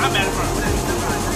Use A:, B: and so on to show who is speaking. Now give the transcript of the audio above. A: 啥买的份？